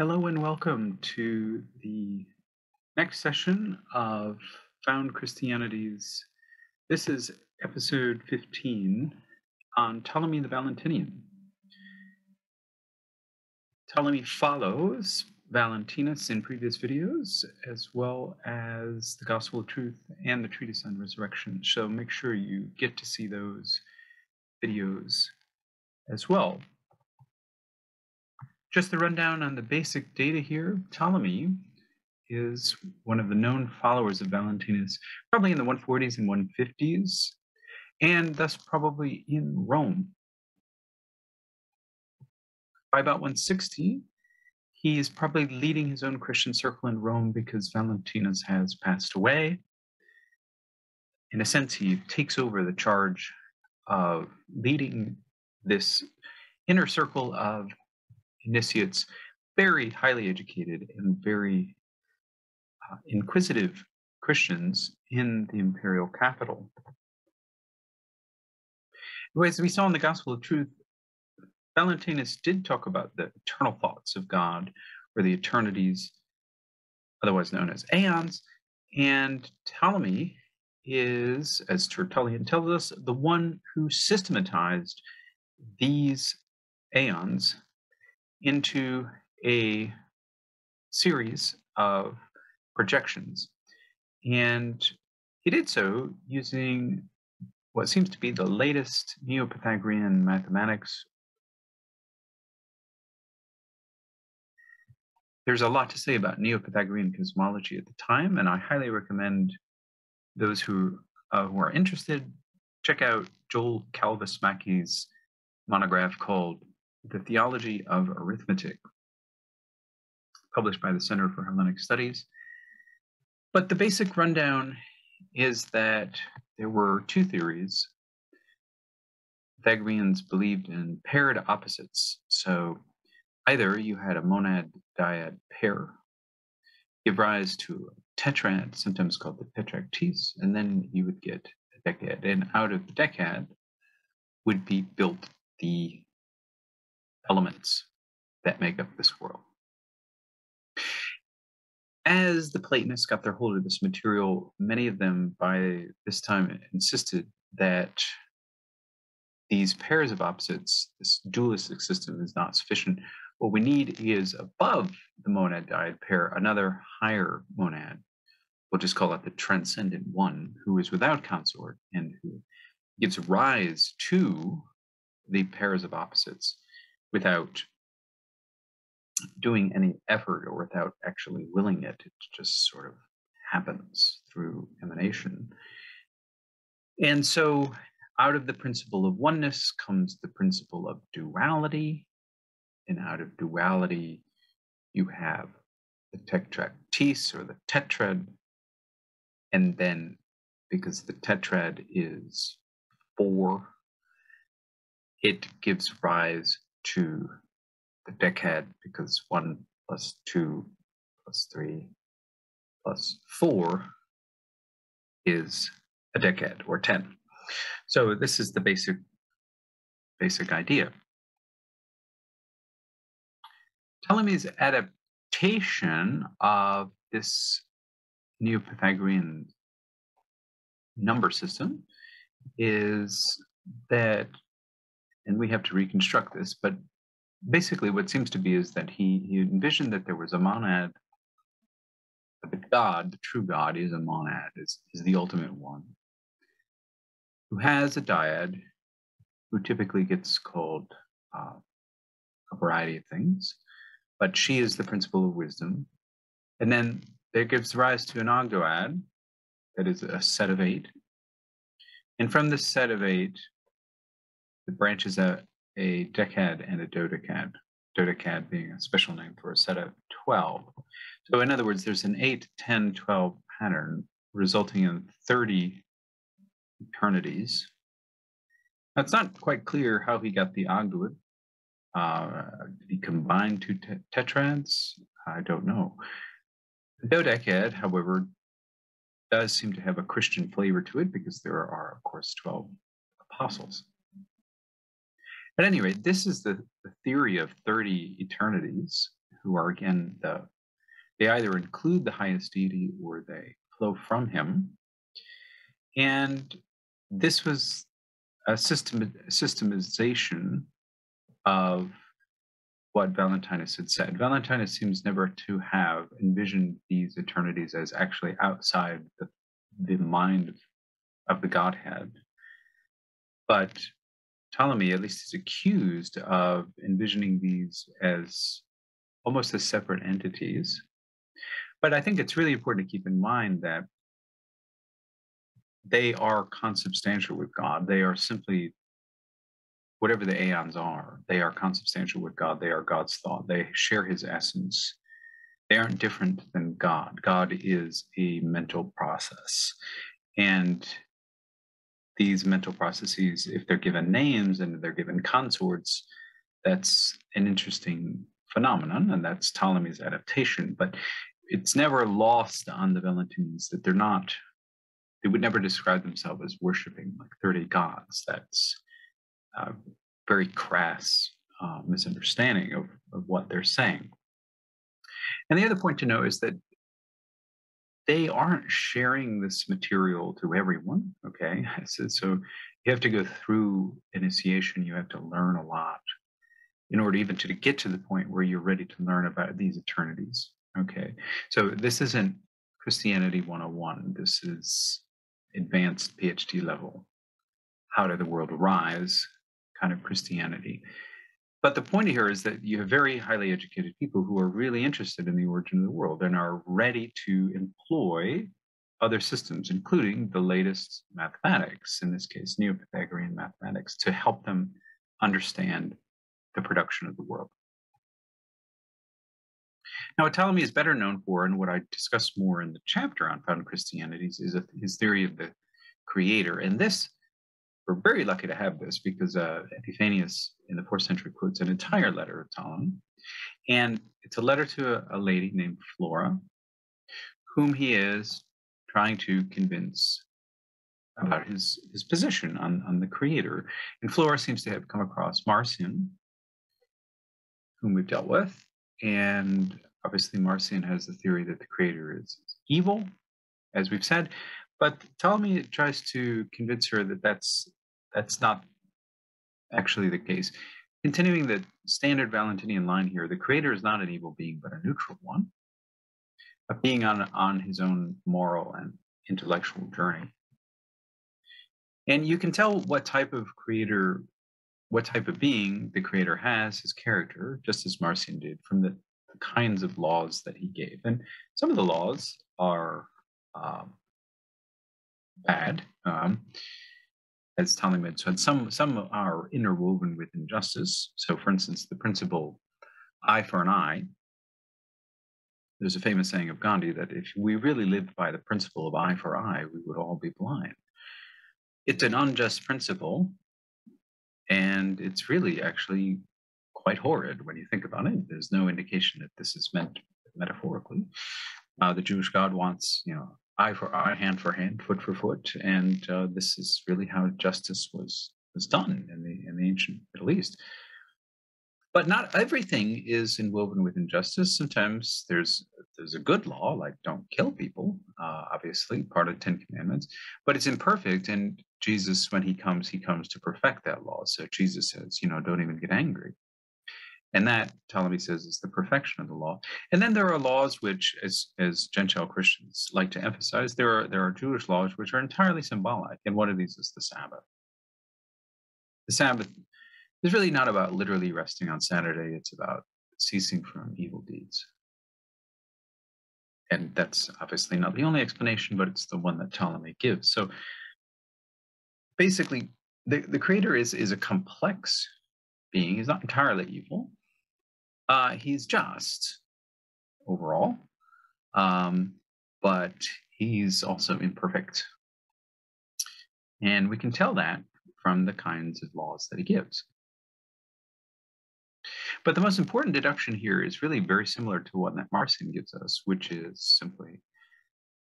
Hello and welcome to the next session of Found Christianities. This is episode 15 on Ptolemy the Valentinian. Ptolemy follows Valentinus in previous videos, as well as the Gospel of Truth and the Treatise on Resurrection. So make sure you get to see those videos as well. Just the rundown on the basic data here. Ptolemy is one of the known followers of Valentinus, probably in the 140s and 150s, and thus probably in Rome. By about 160, he is probably leading his own Christian circle in Rome because Valentinus has passed away. In a sense, he takes over the charge of leading this inner circle of initiates, very highly educated and very uh, inquisitive Christians in the imperial capital. As we saw in the Gospel of Truth, Valentinus did talk about the eternal thoughts of God, or the eternities, otherwise known as aeons, and Ptolemy is, as Tertullian tells us, the one who systematized these aeons into a series of projections. And he did so using what seems to be the latest Neo Pythagorean mathematics. There's a lot to say about Neo Pythagorean cosmology at the time, and I highly recommend those who, uh, who are interested check out Joel Kalvesmaki's monograph called the Theology of Arithmetic, published by the Center for Hellenic Studies. But the basic rundown is that there were two theories. Pythagoreans believed in paired opposites. So either you had a monad dyad pair, give rise to a tetrad, sometimes called the tetractys, and then you would get a decad. And out of the decad would be built the elements that make up this world. As the Platonists got their hold of this material, many of them by this time insisted that these pairs of opposites, this dualistic system, is not sufficient. What we need is above the monad dyad pair, another higher monad. We'll just call it the transcendent one, who is without consort and who gives rise to the pairs of opposites without doing any effort or without actually willing it. It just sort of happens through emanation. And so, out of the principle of oneness comes the principle of duality. And out of duality, you have the tetractys or the tetrad. And then, because the tetrad is four, it gives rise to the decad because 1 plus 2 plus 3 plus 4 is a decad or 10. So this is the basic basic idea. Ptolemy's adaptation of this Neo-Pythagorean number system is that and we have to reconstruct this, but basically what seems to be is that he, he envisioned that there was a monad, but the God, the true God, is a monad, is, is the ultimate one, who has a dyad, who typically gets called uh, a variety of things, but she is the principle of wisdom. And then there gives rise to an ogdoad, that is a set of eight. And from this set of eight, it branches out a decad and a dodecad, dodecad being a special name for a set of 12. So in other words, there's an 8, 10, 12 pattern resulting in 30 eternities. Now, it's not quite clear how he got the ogdoad. Uh, did he combine two te tetrads? I don't know. The dodecad, however, does seem to have a Christian flavor to it because there are, of course, 12 apostles. At any rate, this is the, the theory of 30 eternities, who are again the they either include the highest deity or they flow from him. And this was a system systemization of what Valentinus had said. Valentinus seems never to have envisioned these eternities as actually outside the, the mind of, of the Godhead. But Ptolemy, at least, is accused of envisioning these as almost as separate entities. But I think it's really important to keep in mind that they are consubstantial with God. They are simply whatever the aeons are, they are consubstantial with God. They are God's thought. They share his essence. They aren't different than God. God is a mental process. And these mental processes, if they're given names and they're given consorts, that's an interesting phenomenon, and that's Ptolemy's adaptation. But it's never lost on the Valentinians that they're not, they would never describe themselves as worshiping like 30 gods. That's uh, very crass uh, misunderstanding of, of what they're saying. And the other point to know is that they aren't sharing this material to everyone. Okay. So, so you have to go through initiation, you have to learn a lot in order even to, to get to the point where you're ready to learn about these eternities. Okay. So this isn't Christianity 101. This is advanced PhD level. How did the world arise? kind of Christianity. But the point here is that you have very highly educated people who are really interested in the origin of the world and are ready to employ other systems, including the latest mathematics, in this case, Neo Pythagorean mathematics, to help them understand the production of the world. Now, what Ptolemy is better known for, and what I discuss more in the chapter on found Christianities, is his theory of the creator. And this we're very lucky to have this because uh, Epiphanius in the fourth century quotes an entire letter of Ptolemy. And it's a letter to a, a lady named Flora, whom he is trying to convince about his, his position on, on the creator. And Flora seems to have come across Marcion, whom we've dealt with. And obviously, Marcion has the theory that the creator is evil, as we've said. But Ptolemy tries to convince her that that's that's not actually the case. Continuing the standard Valentinian line here, the creator is not an evil being, but a neutral one, a being on, on his own moral and intellectual journey. And you can tell what type of creator, what type of being the creator has, his character, just as Marcion did, from the, the kinds of laws that he gave. And some of the laws are um, bad. Um, as Ptolemy said, some some are interwoven with injustice. So, for instance, the principle "eye for an eye." There's a famous saying of Gandhi that if we really lived by the principle of eye for eye, we would all be blind. It's an unjust principle, and it's really actually quite horrid when you think about it. There's no indication that this is meant metaphorically. Uh, the Jewish God wants, you know, eye for eye, hand for hand, foot for foot, and uh, this is really how justice was was done in the in the ancient Middle East. But not everything is inwoven with injustice. Sometimes there's there's a good law, like don't kill people, uh, obviously part of Ten Commandments, but it's imperfect. And Jesus, when he comes, he comes to perfect that law. So Jesus says, you know, don't even get angry. And that, Ptolemy says, is the perfection of the law. And then there are laws which, as, as Gentile Christians like to emphasize, there are, there are Jewish laws which are entirely symbolic. And one of these is the Sabbath. The Sabbath is really not about literally resting on Saturday, it's about ceasing from evil deeds. And that's obviously not the only explanation, but it's the one that Ptolemy gives. So basically, the, the creator is, is a complex being. He's not entirely evil. Uh, he's just overall, um, but he's also imperfect. And we can tell that from the kinds of laws that he gives. But the most important deduction here is really very similar to what Marcion gives us, which is simply,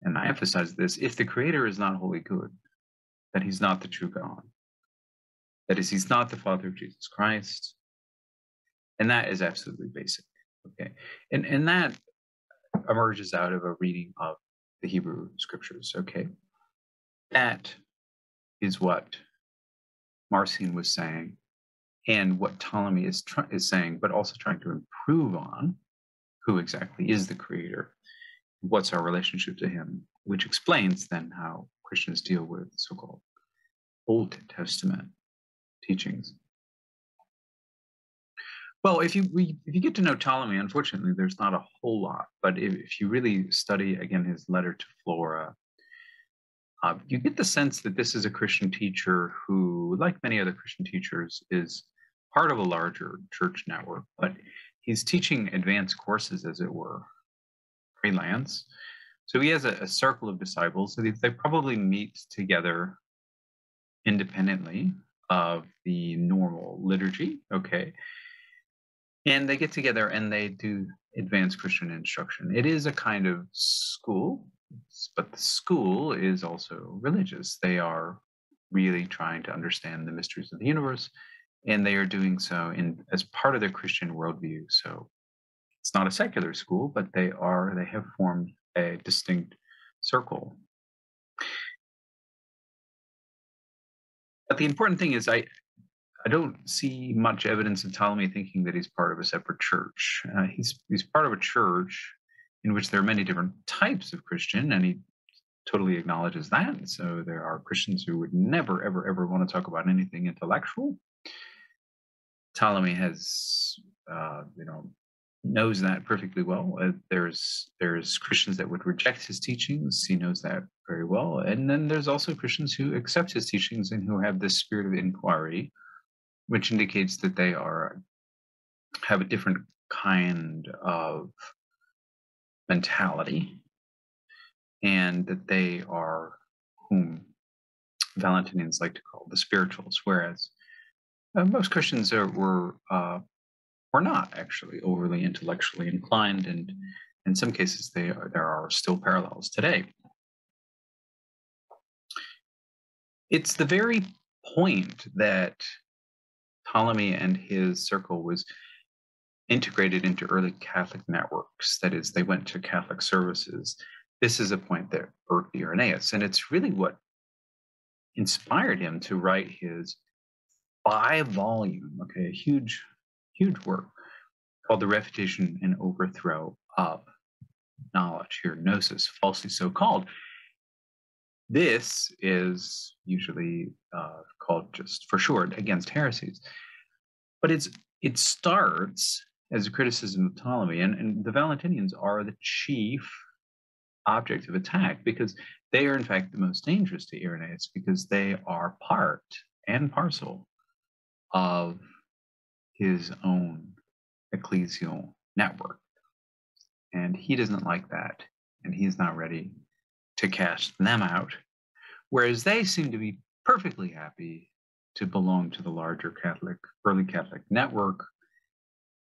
and I emphasize this, if the creator is not wholly good, then he's not the true God. That is, he's not the Father of Jesus Christ, and that is absolutely basic. Okay, and and that emerges out of a reading of the Hebrew scriptures. Okay, that is what Marcion was saying, and what Ptolemy is try- is saying, but also trying to improve on who exactly is the creator, what's our relationship to him, which explains then how Christians deal with so-called Old Testament teachings. Well, if you we, if you get to know Ptolemy, unfortunately, there's not a whole lot. But if, if you really study again his letter to Flora, uh, you get the sense that this is a Christian teacher who, like many other Christian teachers, is part of a larger church network. But he's teaching advanced courses, as it were, freelance. So he has a, a circle of disciples. So they, they probably meet together independently of the normal liturgy. Okay and they get together and they do advanced Christian instruction. It is a kind of school, but the school is also religious. They are really trying to understand the mysteries of the universe, and they are doing so in as part of their Christian worldview. So it's not a secular school, but they are they have formed a distinct circle. But the important thing is, I I don't see much evidence of Ptolemy thinking that he's part of a separate church. Uh, he's he's part of a church in which there are many different types of Christian, and he totally acknowledges that. So there are Christians who would never, ever, ever want to talk about anything intellectual. Ptolemy has, uh, you know, knows that perfectly well. Uh, there's there's Christians that would reject his teachings. He knows that very well, and then there's also Christians who accept his teachings and who have this spirit of inquiry which indicates that they are have a different kind of mentality and that they are whom Valentinians like to call the spirituals, whereas uh, most Christians are, were uh, were not actually overly intellectually inclined, and in some cases they are, there are still parallels today. It's the very point that Ptolemy and his circle was integrated into early Catholic networks. That is, they went to Catholic services. This is a point that irked Irenaeus, and it's really what inspired him to write his five volume, okay, a huge, huge work called The Refutation and Overthrow of Knowledge, here, Gnosis, falsely so called. This is usually uh, called just for short against heresies. But it's it starts as a criticism of Ptolemy, and, and the Valentinians are the chief object of attack because they are in fact the most dangerous to Irenaeus because they are part and parcel of his own ecclesial network. And he doesn't like that, and he's not ready to cast them out. Whereas they seem to be perfectly happy to belong to the larger Catholic, early Catholic network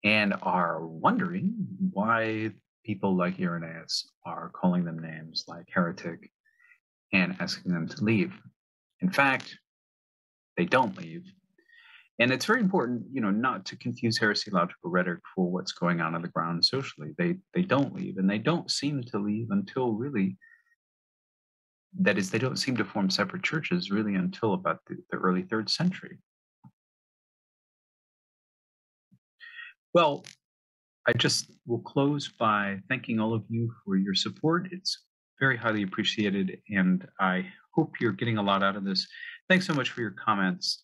and are wondering why people like Irenaeus are calling them names like heretic and asking them to leave. In fact, they don't leave. And it's very important, you know, not to confuse heresiological rhetoric for what's going on on the ground socially. They they don't leave, and they don't seem to leave until really that is, they don't seem to form separate churches really until about the, the early third century. Well, I just will close by thanking all of you for your support. It's very highly appreciated, and I hope you're getting a lot out of this. Thanks so much for your comments,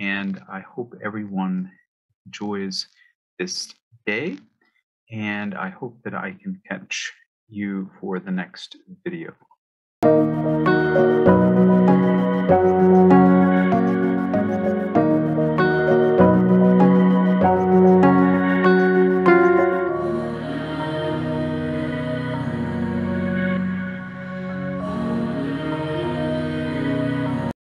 and I hope everyone enjoys this day, and I hope that I can catch you for the next video. You.